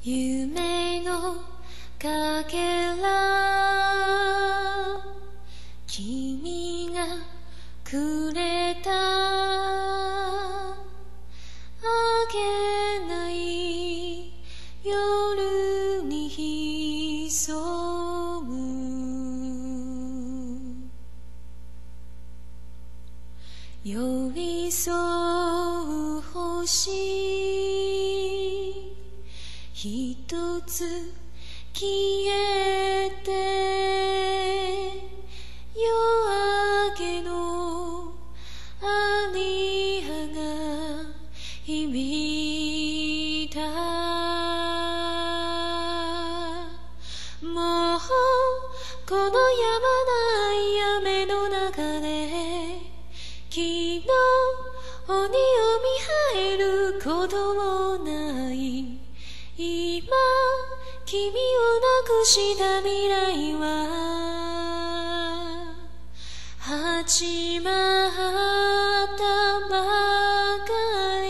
夢のかけら。君がくれた。あげない夜に潜む。寄り添う星。一つ消えて夜明けのアリアが響いた。もうこのやまない雨の中で昨日鬼を見張ることもない君をなくした未来は始まったばかり。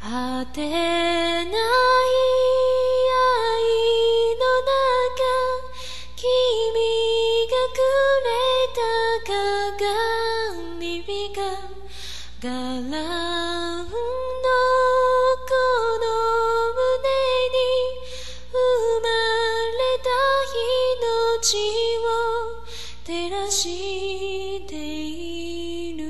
果てしている。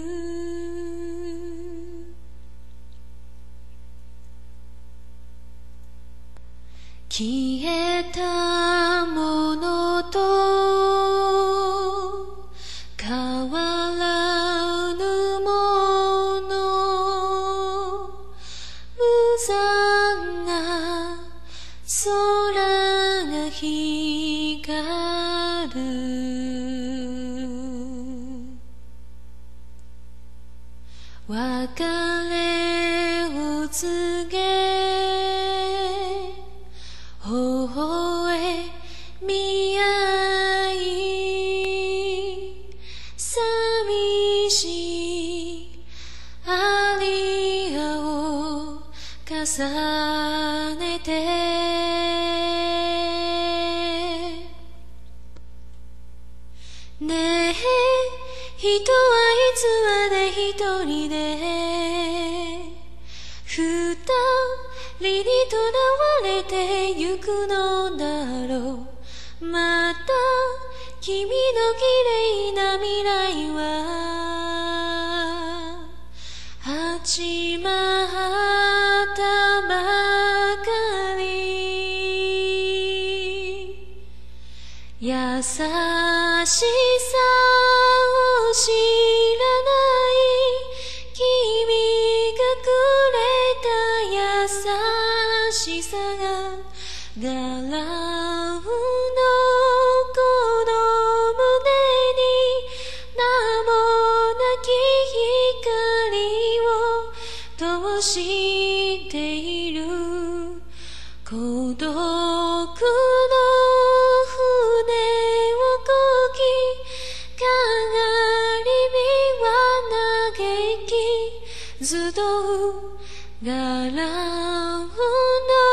消えたものと変わらぬもの無残な空が光。別れを告げ微笑み合い寂しいアリアを重ねて。ねえ人人で二人にとらわれてゆくのだろう。また君の綺麗な未来は始まったばかり優しさを知らない。ガランのこの胸に名もなき光を灯している孤独の船をこぎかがり火は嘆きずっとガランの